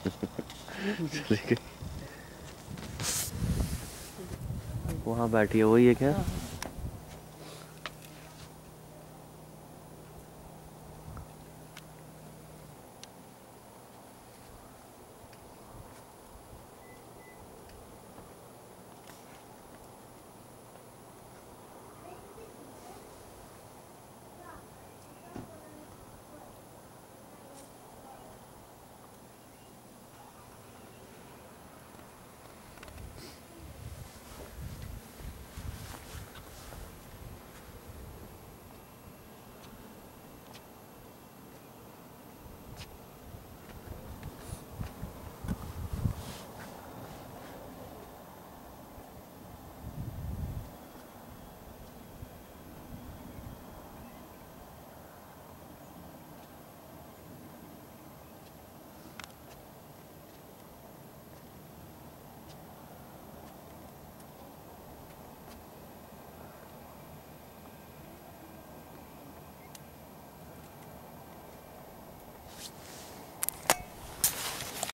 वहाँ बैठी है वही है क्या? हाँ।